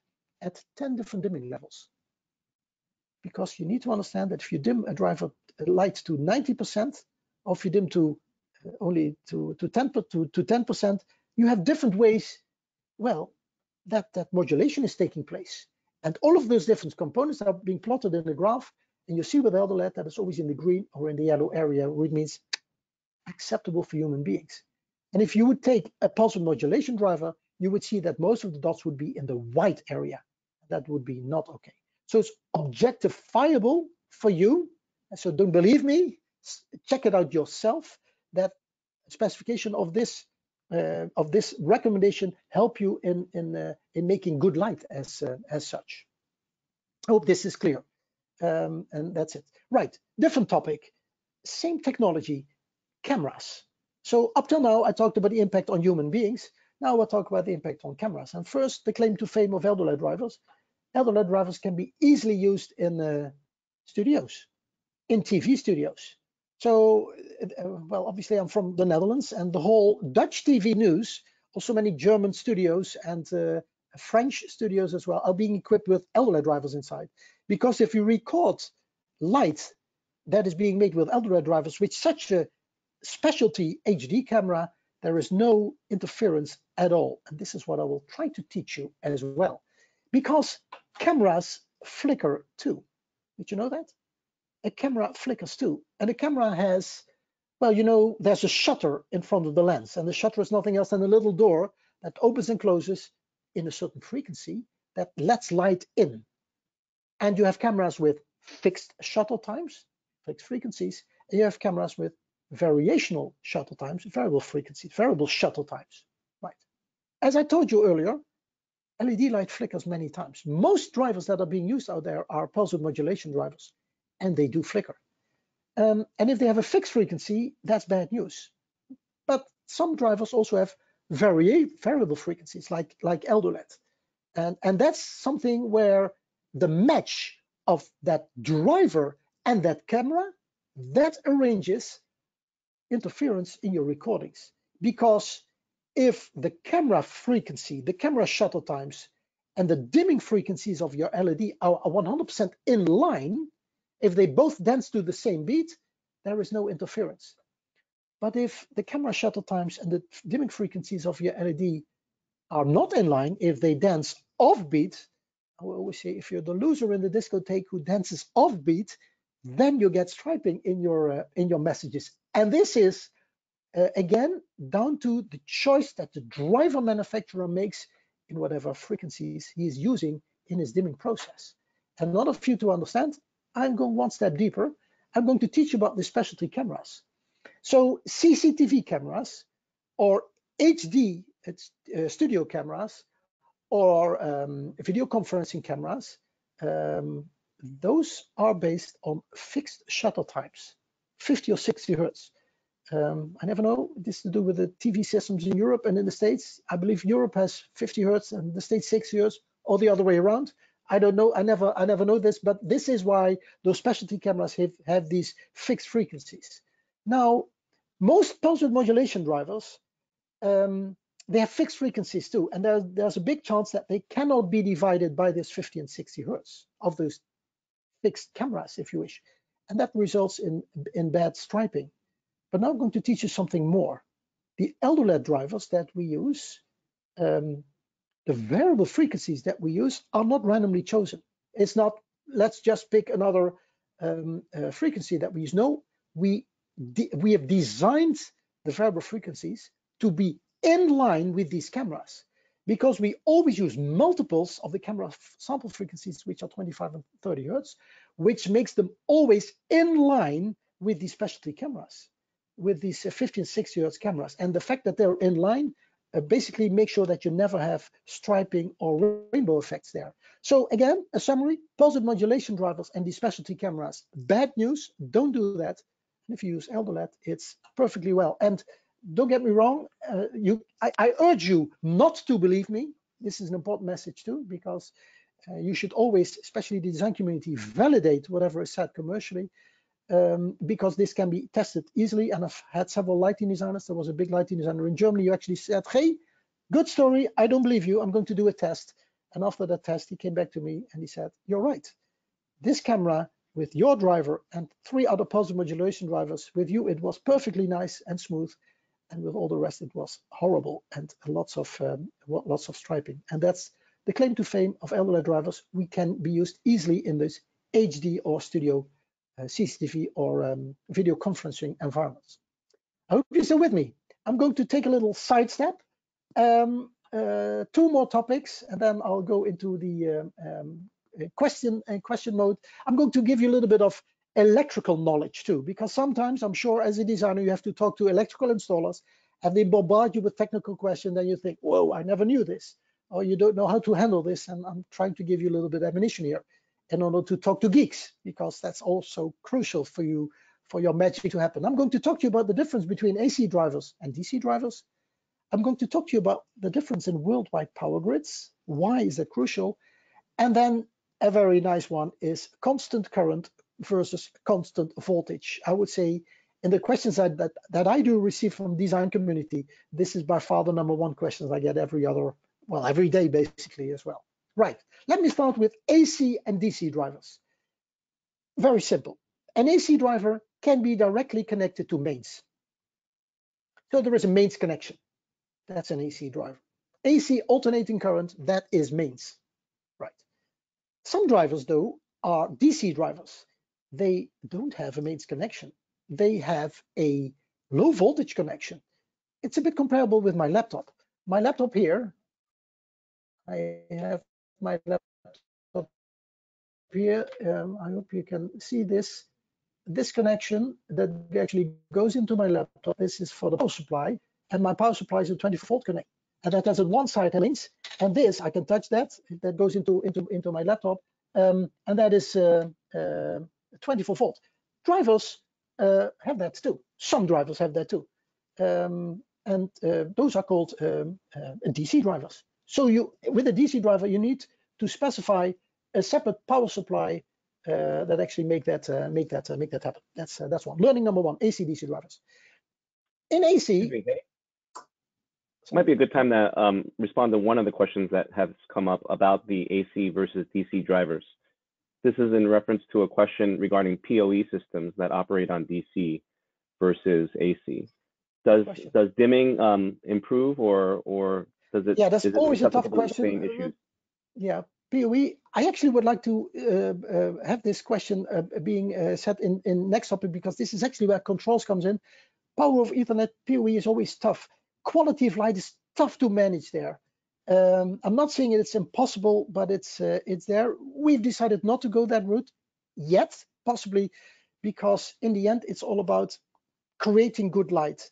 at 10 different dimming levels. Because you need to understand that if you dim a driver light to 90%, or if you dim to uh, only to, to 10 to, to 10%, you have different ways, well, that, that modulation is taking place. And all of those different components are being plotted in the graph. And you see with eldoLED that it's always in the green or in the yellow area, which means acceptable for human beings. And if you would take a pulse modulation driver, you would see that most of the dots would be in the white area. That would be not okay. So it's objectifiable for you. So don't believe me, check it out yourself. That specification of this uh, of this recommendation help you in in uh, in making good light as uh, as such. I hope this is clear, um, and that's it. Right, different topic, same technology, cameras. So up till now, I talked about the impact on human beings. Now we'll talk about the impact on cameras. And first, the claim to fame of eldoLED drivers. eldoLED drivers can be easily used in uh, studios, in TV studios. So, uh, well, obviously I'm from the Netherlands and the whole Dutch TV news, also many German studios and uh, French studios as well are being equipped with eldoLED drivers inside. Because if you record light that is being made with eldoLED drivers with such a specialty HD camera, there is no interference at all. And this is what I will try to teach you as well. Because cameras flicker too. Did you know that? a camera flickers too. And a camera has, well, you know, there's a shutter in front of the lens, and the shutter is nothing else than a little door that opens and closes in a certain frequency that lets light in. And you have cameras with fixed shutter times, fixed frequencies, and you have cameras with variational shutter times, variable frequencies, variable shutter times, right? As I told you earlier, LED light flickers many times. Most drivers that are being used out there are pulse modulation drivers and they do flicker. Um, and if they have a fixed frequency, that's bad news. But some drivers also have vari variable frequencies like, like eldoLED. And, and that's something where the match of that driver and that camera, that arranges interference in your recordings. Because if the camera frequency, the camera shutter times, and the dimming frequencies of your LED are 100% in line, if they both dance to the same beat, there is no interference. But if the camera shutter times and the dimming frequencies of your LED are not in line, if they dance off will always say if you're the loser in the discotheque who dances off beat, then you get striping in your uh, in your messages. And this is uh, again down to the choice that the driver manufacturer makes in whatever frequencies he is using in his dimming process. And in order you to understand, I'm going one step deeper. I'm going to teach you about the specialty cameras. So CCTV cameras or HD uh, studio cameras or um, video conferencing cameras, um, those are based on fixed shutter times, 50 or 60 hertz. Um, I never know, this to do with the TV systems in Europe and in the States. I believe Europe has 50 hertz and the States 60 hertz, or the other way around. I don't know. I never, I never know this, but this is why those specialty cameras have, have these fixed frequencies. Now, most pulse width modulation drivers, um, they have fixed frequencies too, and there's there's a big chance that they cannot be divided by this 50 and 60 hertz of those fixed cameras, if you wish, and that results in in bad striping. But now I'm going to teach you something more. The eldoLED drivers that we use, um, the variable frequencies that we use are not randomly chosen. It's not, let's just pick another um, uh, frequency that we use. No, we, we have designed the variable frequencies to be in line with these cameras because we always use multiples of the camera sample frequencies, which are 25 and 30 hertz, which makes them always in line with these specialty cameras with these uh, 50 and 60 hertz cameras. And the fact that they're in line uh, basically make sure that you never have striping or rainbow effects there. So again, a summary, pulse modulation drivers and these specialty cameras, bad news, don't do that. If you use eldoLED, it's perfectly well. And don't get me wrong, uh, you, I, I, urge you not to believe me. This is an important message too, because uh, you should always, especially the design community, validate whatever is said commercially um, because this can be tested easily. And I've had several lighting designers. There was a big lighting designer in Germany who actually said, hey, good story. I don't believe you. I'm going to do a test. And after that test, he came back to me and he said, you're right. This camera with your driver and three other pulse modulation drivers, with you, it was perfectly nice and smooth. And with all the rest, it was horrible and lots of um, lots of striping. And that's the claim to fame of eldoLED drivers. We can be used easily in this HD or studio uh, CCTV or um, video conferencing environments. I hope you're still with me. I'm going to take a little sidestep, um, uh, two more topics, and then I'll go into the um, um question and uh, question mode. I'm going to give you a little bit of electrical knowledge too, because sometimes I'm sure as a designer you have to talk to electrical installers and they bombard you with technical questions and you think, whoa, I never knew this, or you don't know how to handle this, and I'm trying to give you a little bit of ammunition here in order to talk to geeks, because that's also crucial for you, for your magic to happen. I'm going to talk to you about the difference between AC drivers and DC drivers. I'm going to talk to you about the difference in worldwide power grids. Why is that crucial? And then a very nice one is constant current versus constant voltage. I would say in the questions that, that, that I do receive from design community, this is by far the number one questions I get every other, well, every day basically as well. Right, let me start with AC and DC drivers. Very simple. An AC driver can be directly connected to mains. So there is a mains connection. That's an AC driver. AC alternating current, that is mains. Right. Some drivers, though, are DC drivers. They don't have a mains connection. They have a low voltage connection. It's a bit comparable with my laptop. My laptop here, I have my laptop here. Um, I hope you can see this. This connection that actually goes into my laptop. This is for the power supply, and my power supply is a 24 volt connect. And that has on one side links, and this I can touch that. That goes into into into my laptop, um, and that is uh, uh, 24 volt. Drivers uh, have that too. Some drivers have that too, um, and uh, those are called um, uh, DC drivers. So you, with a DC driver, you need to specify a separate power supply uh, that actually make that uh, make that uh, make that happen. That's uh, that's one. Learning number one: AC DC drivers. In AC, so might be a good time to um, respond to one of the questions that has come up about the AC versus DC drivers. This is in reference to a question regarding PoE systems that operate on DC versus AC. Does does dimming um, improve or or does it? Yeah, that's always a tough question. Yeah, PoE. I actually would like to uh, uh, have this question uh, being uh, set in in next topic because this is actually where controls comes in. Power of Ethernet PoE is always tough. Quality of light is tough to manage there. Um, I'm not saying it's impossible, but it's uh, it's there. We've decided not to go that route yet, possibly because in the end it's all about creating good light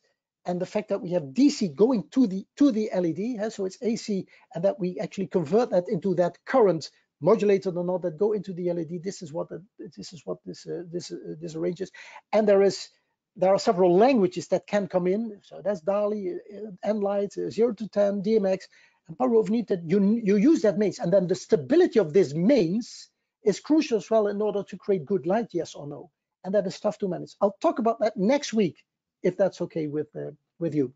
and the fact that we have DC going to the to the LED, so it's AC, and that we actually convert that into that current modulated or not that go into the LED. This is what the, this is what this uh, this uh, this arranges, and there is there are several languages that can come in. So that's DALI, uh, Nlight, uh, zero to ten, DMX, And power over need that you, you use that mains. And then the stability of this mains is crucial as well in order to create good light, yes or no. And that is tough to manage. I'll talk about that next week, if that's okay with, uh, with you.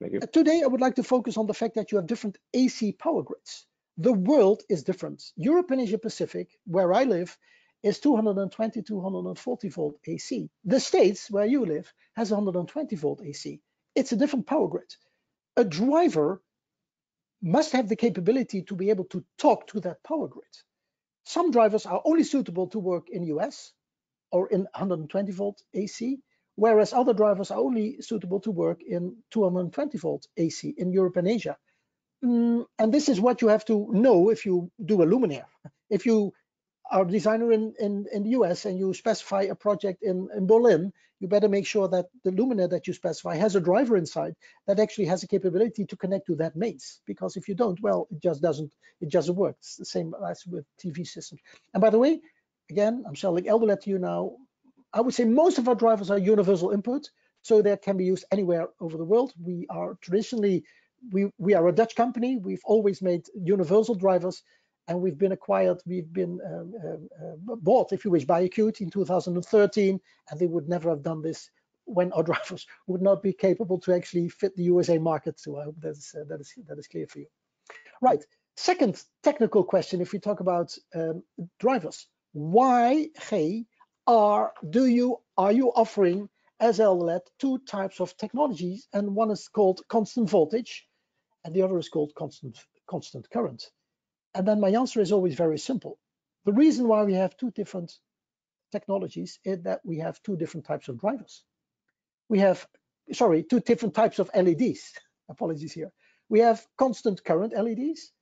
Thank you. Today, I would like to focus on the fact that you have different AC power grids. The world is different. Europe and Asia Pacific, where I live, is 220, 240 volt AC. The States, where you live, has 120 volt AC. It's a different power grid. A driver must have the capability to be able to talk to that power grid. Some drivers are only suitable to work in US or in 120 volt AC, whereas other drivers are only suitable to work in 220 volt AC in Europe and Asia. Mm, and this is what you have to know if you do a luminaire. If you a designer in, in, in the US and you specify a project in, in Berlin, you better make sure that the luminaire that you specify has a driver inside that actually has a capability to connect to that mains. Because if you don't, well, it just doesn't, it doesn't work. It's the same as with TV systems. And by the way, again, I'm selling EldoLED to you now. I would say most of our drivers are universal input, so they can be used anywhere over the world. We are traditionally, we, we are a Dutch company. We've always made universal drivers and we've been acquired, we've been um, uh, uh, bought, if you wish, by Acuity in 2013, and they would never have done this when our drivers would not be capable to actually fit the USA market. So I hope that is, uh, that is, that is clear for you. Right, second technical question, if we talk about um, drivers, why, hey, are, do you, are you offering as EldoLED two types of technologies, and one is called constant voltage, and the other is called constant, constant current. And then my answer is always very simple. The reason why we have two different technologies is that we have two different types of drivers. We have, sorry, two different types of LEDs. Apologies here. We have constant current LEDs,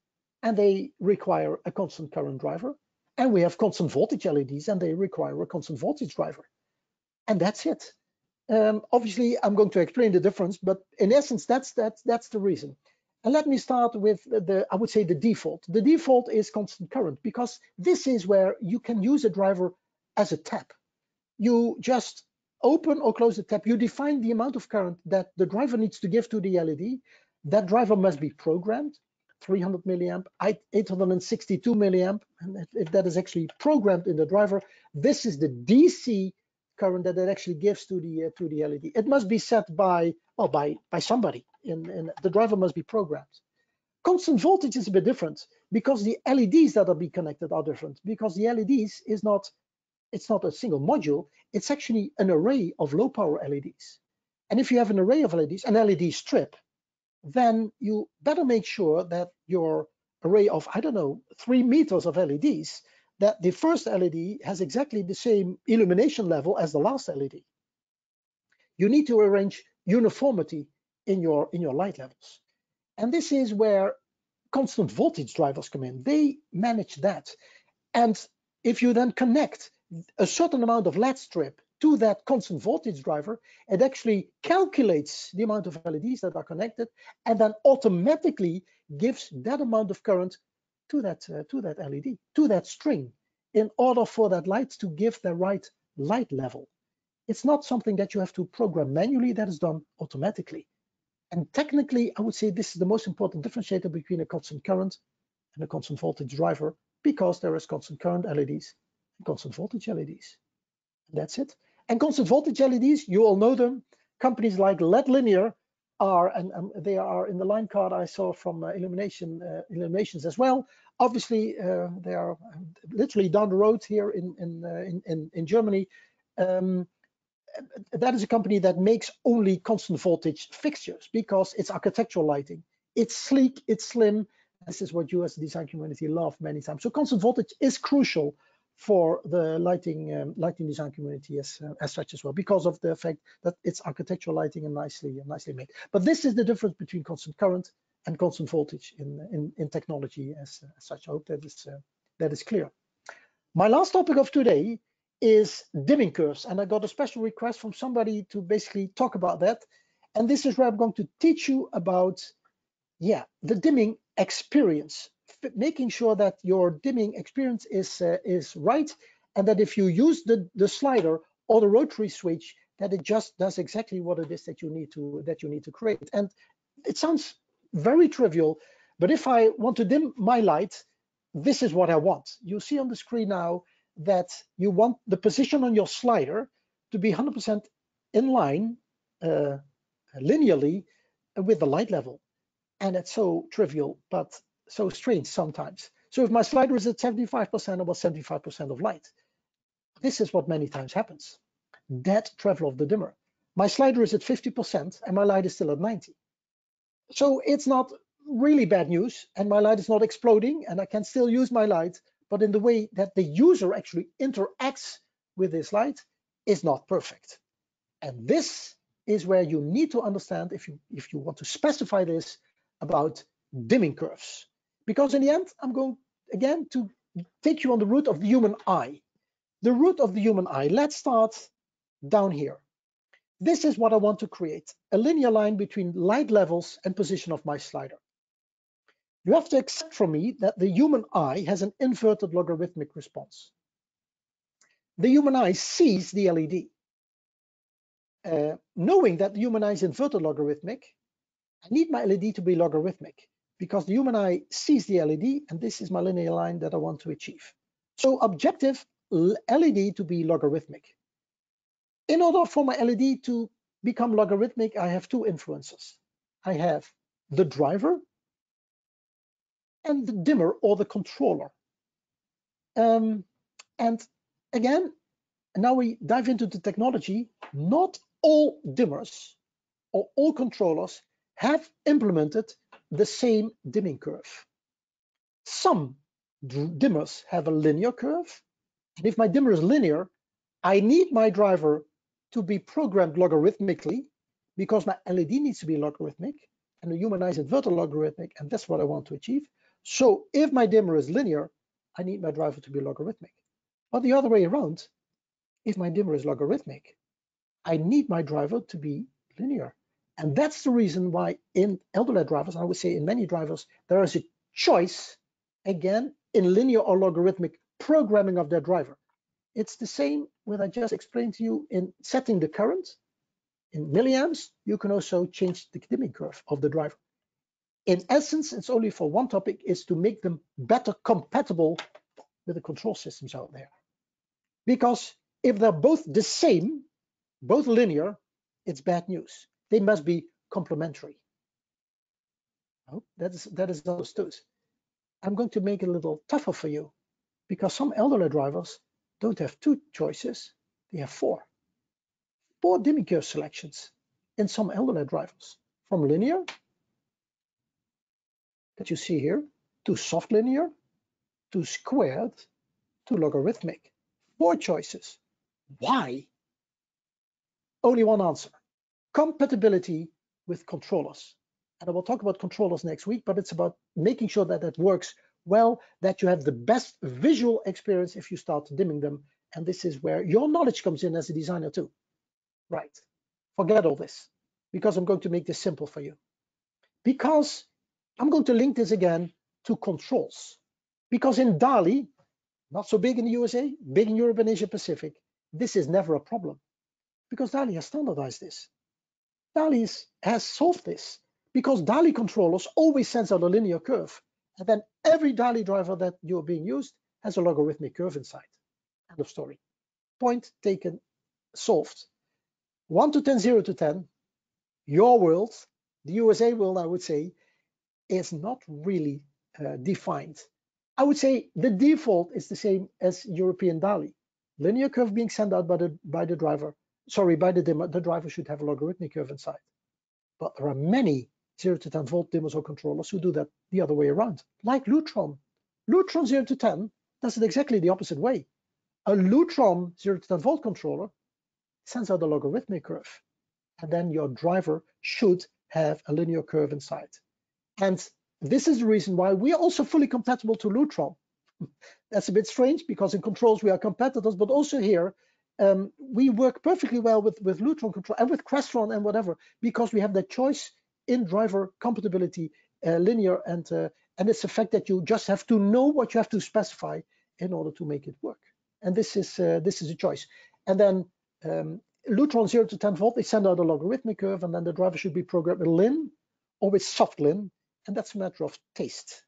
and they require a constant current driver. And we have constant voltage LEDs, and they require a constant voltage driver. And that's it. Um, obviously, I'm going to explain the difference, but in essence, that's that's that's the reason. And let me start with the, I would say the default. The default is constant current because this is where you can use a driver as a tap. You just open or close the tap. You define the amount of current that the driver needs to give to the LED. That driver must be programmed, 300 milliamp, 862 milliamp. And if that is actually programmed in the driver, this is the DC current that it actually gives to the uh, to the LED. It must be set by well by by somebody in, in the driver must be programmed. Constant voltage is a bit different because the LEDs that are being connected are different because the LEDs is not, it's not a single module, it's actually an array of low power LEDs. And if you have an array of LEDs, an LED strip, then you better make sure that your array of, I don't know, three meters of LEDs, that the first LED has exactly the same illumination level as the last LED. You need to arrange uniformity in your in your light levels. And this is where constant voltage drivers come in. They manage that. And if you then connect a certain amount of LED strip to that constant voltage driver, it actually calculates the amount of LEDs that are connected and then automatically gives that amount of current to that, uh, to that LED, to that string, in order for that light to give the right light level. It's not something that you have to program manually, that is done automatically. And technically, I would say this is the most important differentiator between a constant current and a constant voltage driver because there is constant current LEDs and constant voltage LEDs. And that's it. And constant voltage LEDs, you all know them. Companies like LED Linear are, and um, they are in the line card I saw from uh, Illumination uh, Illuminations as well. Obviously, uh, they are literally down the road here in in uh, in, in, in Germany. Um, that is a company that makes only constant voltage fixtures because it's architectural lighting. It's sleek, it's slim. This is what you as the design community love many times. So constant voltage is crucial for the lighting um, lighting design community as uh, as such as well because of the fact that it's architectural lighting and nicely and nicely made. But this is the difference between constant current and constant voltage in in, in technology as, as such. I hope that is uh, that is clear. My last topic of today is dimming curves. And I got a special request from somebody to basically talk about that. And this is where I'm going to teach you about, yeah, the dimming experience, making sure that your dimming experience is, uh, is right. And that if you use the, the slider or the rotary switch, that it just does exactly what it is that you need to that you need to create. And it sounds very trivial, But if I want to dim my light, this is what I want. You see on the screen now that you want the position on your slider to be 100% in line uh, linearly with the light level. And it's so trivial, but so strange sometimes. So if my slider is at 75%, I want 75% of light. This is what many times happens. Dead travel of the dimmer. My slider is at 50% and my light is still at 90. So it's not really bad news and my light is not exploding and I can still use my light, but in the way that the user actually interacts with this light is not perfect. And this is where you need to understand if you if you want to specify this about dimming curves. Because in the end, I'm going again to take you on the route of the human eye. The route of the human eye. Let's start down here. This is what I want to create, a linear line between light levels and position of my slider. You have to accept from me that the human eye has an inverted logarithmic response. The human eye sees the LED. Uh, knowing that the human eye is inverted logarithmic, I need my LED to be logarithmic because the human eye sees the LED and this is my linear line that I want to achieve. So objective LED to be logarithmic. In order for my LED to become logarithmic, I have two influences. I have the driver and the dimmer or the controller. Um, and again, now we dive into the technology. Not all dimmers or all controllers have implemented the same dimming curve. Some dimmers have a linear curve. And if my dimmer is linear, I need my driver to be programmed logarithmically because my LED needs to be logarithmic and the human eye is inverted logarithmic, and that's what I want to achieve. So if my dimmer is linear, I need my driver to be logarithmic. But the other way around, if my dimmer is logarithmic, I need my driver to be linear. And that's the reason why in eldoLED drivers, I would say in many drivers, there is a choice, again, in linear or logarithmic programming of their driver. It's the same what I just explained to you in setting the current. In milliamps, you can also change the dimming curve of the driver. In essence, it's only for one topic, is to make them better compatible with the control systems out there. Because if they're both the same, both linear, it's bad news they must be complementary. Oh, that is that is understood. I'm going to make it a little tougher for you because some eldoLED drivers don't have two choices, they have four. Four curve selections in some eldoLED drivers, from linear that you see here, to soft linear, to squared, to logarithmic. Four choices. Why? Only one answer compatibility with controllers. And I will talk about controllers next week, but it's about making sure that that works well, that you have the best visual experience if you start dimming them. And this is where your knowledge comes in as a designer too. Right, forget all this because I'm going to make this simple for you. Because I'm going to link this again to controls. Because in DALI, not so big in the USA, big in Europe and Asia Pacific, this is never a problem because DALI has standardized this. DALI has solved this because DALI controllers always sends out a linear curve. And then every DALI driver that you're being used has a logarithmic curve inside. End of story. Point taken, solved. 1 to 10, 0 to 10, your world, the USA world, I would say, is not really uh, defined. I would say the default is the same as European DALI. Linear curve being sent out by the, by the driver, sorry, by the the driver should have a logarithmic curve inside. But there are many 0 to 10 volt dimmers or controllers who do that the other way around, like Lutron. Lutron 0 to 10 does it exactly the opposite way. A Lutron 0 to 10 volt controller sends out a logarithmic curve, and then your driver should have a linear curve inside. And this is the reason why we are also fully compatible to Lutron. That's a bit strange because in controls we are competitors, but also here um, we work perfectly well with, with Lutron control and with Crestron and whatever, because we have that choice in driver compatibility, uh, linear, and uh, and it's the fact that you just have to know what you have to specify in order to make it work. And this is uh, this is a choice. And then um, Lutron 0 to 10 volt, they send out a logarithmic curve, and then the driver should be programmed with LIN or with soft LIN. And that's a matter of taste.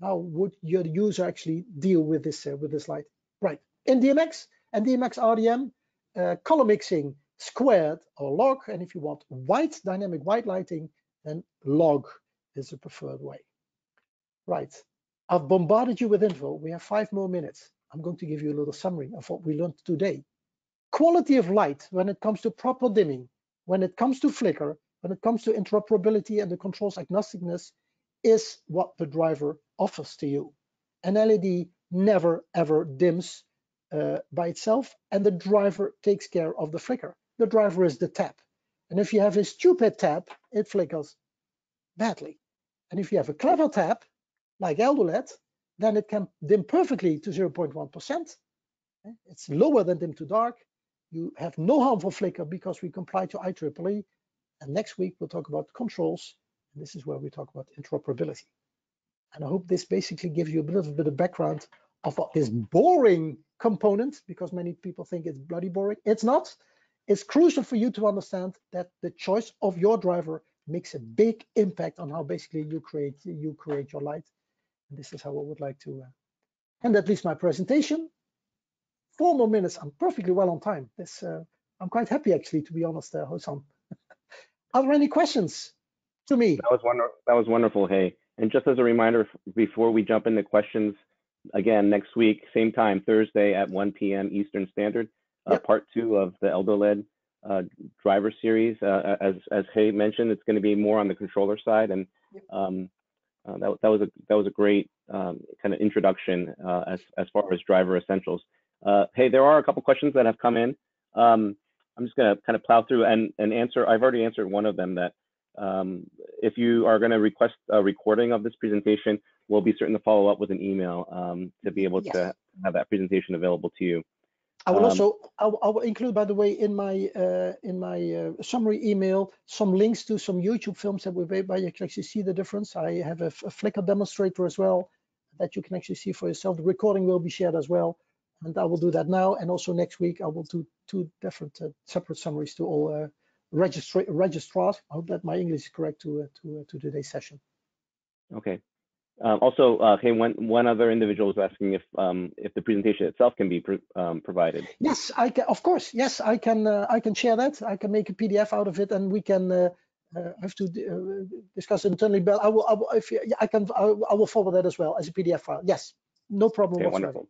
How would your user actually deal with this uh, with this light? Right. In DMX and DMX RDM, uh, color mixing squared or log, and if you want white dynamic white lighting, then log is the preferred way. Right. I've bombarded you with info. We have five more minutes. I'm going to give you a little summary of what we learned today. Quality of light when it comes to proper dimming, when it comes to flicker, when it comes to interoperability and the controls agnosticness is what the driver offers to you. An LED never ever dims uh, by itself and the driver takes care of the flicker. The driver is the tap. And if you have a stupid tap, it flickers badly. And if you have a clever tap, like EldoLED, then it can dim perfectly to 0.1%. It's lower than dim to dark. You have no harmful flicker because we comply to IEEE. And next week, we'll talk about controls. And this is where we talk about interoperability. And I hope this basically gives you a little bit of background of this boring component, because many people think it's bloody boring. It's not. It's crucial for you to understand that the choice of your driver makes a big impact on how basically you create you create your light. And this is how I would like to uh, end at least my presentation. Four more minutes. I'm perfectly well on time. This uh, I'm quite happy actually, to be honest, uh, Ho-San. Are there any questions to me? That was wonderful. That was wonderful. Hey, and just as a reminder, before we jump into questions, again next week, same time, Thursday at 1 p.m. Eastern Standard, uh, yep. part two of the EldoLED uh, driver series. Uh, as as Gé mentioned, it's going to be more on the controller side, and um, uh, that that was a that was a great um, kind of introduction uh, as as far as driver essentials. Uh, Gé, there are a couple questions that have come in. Um, I'm just going to kind of plow through and and answer. I've already answered one of them. That um, if you are going to request a recording of this presentation, we'll be certain to follow up with an email um, to be able yes. to have that presentation available to you. I will um, also I will, I will, include, by the way, in my uh, in my uh, summary email some links to some YouTube films that we made by you can actually see the difference. I have a, a flicker demonstrator as well that you can actually see for yourself. The recording will be shared as well, and I will do that now. And also next week I will do two different uh, separate summaries to all uh, registra registrars. I hope that my English is correct to uh, to uh, to today's session. Okay. Um, also, uh, okay, one, one other individual is asking if um, if the presentation itself can be pro um, provided. Yes, I can. Of course, yes, I can. Uh, I can share that. I can make a PDF out of it, and we can uh, uh have to uh, discuss internally. But I will. I will. If I can, I, I, will forward that as well as a PDF file. Yes, no problem okay, whatsoever. Wonderful.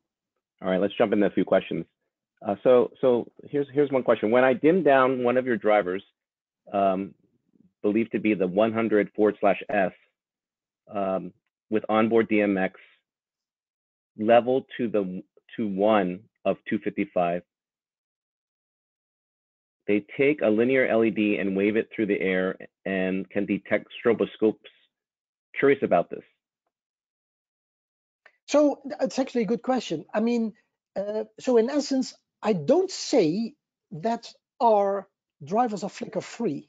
All right, let's jump into a few questions. Uh, so, so here's here's one question. When I dim down one of your drivers, um, believed to be the 100 forward slash S. Um, with onboard DMX level to the to one of 255. They take a linear LED and wave it through the air and can detect stroboscopes. Curious about this. So it's actually a good question. I mean, uh, so in essence, I don't say that our drivers are flicker free.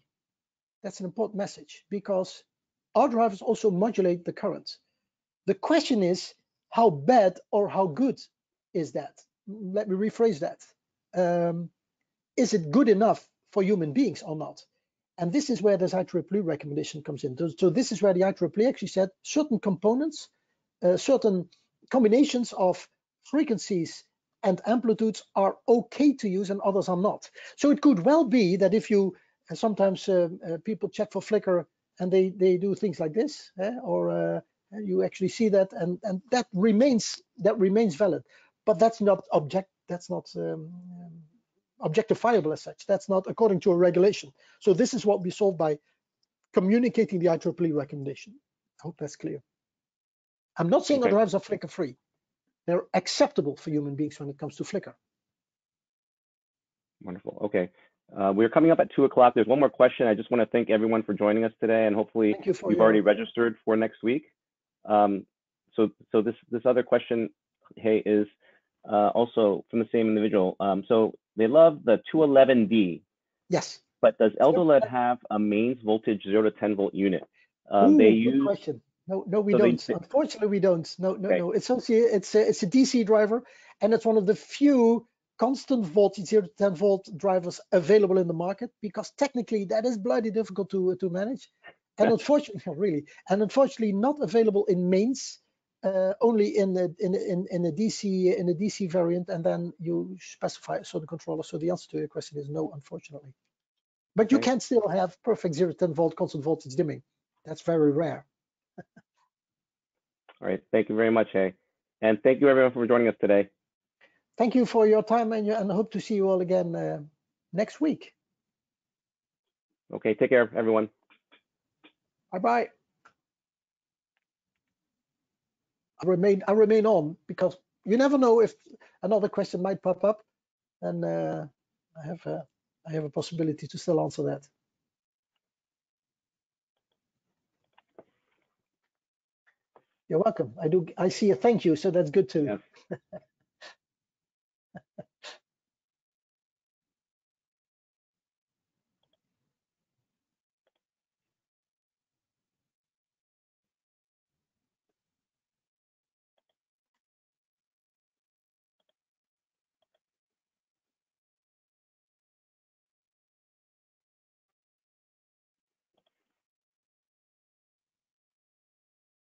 That's an important message because our drivers also modulate the current. The question is, how bad or how good is that? Let me rephrase that. Um, is it good enough for human beings or not? And this is where this IEEE recommendation comes in. So this is where the IEEE actually said certain components, uh, certain combinations of frequencies and amplitudes are okay to use and others are not. So it could well be that if you, uh, sometimes uh, uh, people check for flicker and they, they do things like this, eh, or uh, you actually see that, and and that remains that remains valid. But that's not object. That's not um, objectifiable as such. That's not according to a regulation. So this is what we solve by communicating the IEEE recommendation. I hope that's clear. I'm not saying okay. the drives are flicker free. They're acceptable for human beings when it comes to flicker. Wonderful. Okay. Uh, we're coming up at two o'clock. There's one more question. I just want to thank everyone for joining us today, and hopefully you you've your... already registered for next week. Um, so, so this this other question, Gé, is uh, also from the same individual. Um, so they love the 211D. Yes. But does EldoLED have a mains voltage zero to 10 volt unit? Um, Ooh, they use. Question. No, no, we so don't. They, Unfortunately, we don't. No, no, okay. no. It's also it's a, it's a DC driver, and it's one of the few constant voltage zero to 10 volt drivers available in the market because technically that is bloody difficult to to manage and unfortunately, really, and unfortunately not available in mains, uh, only in the in in in the DC in the DC variant, and then you specify a certain controller. So the answer to your question is no, unfortunately. But you Okay. can still have perfect zero to 10 volt constant voltage dimming. That's very rare. All right. Thank you very much, Gé. And thank you everyone for joining us today. Thank you for your time, and, and I hope to see you all again uh, next week. Okay. Take care, everyone. Bye bye. I remain I remain on because you never know if another question might pop up, and uh, I have a I have a possibility to still answer that. You're welcome. I do I see a thank you, so that's good too. Yes.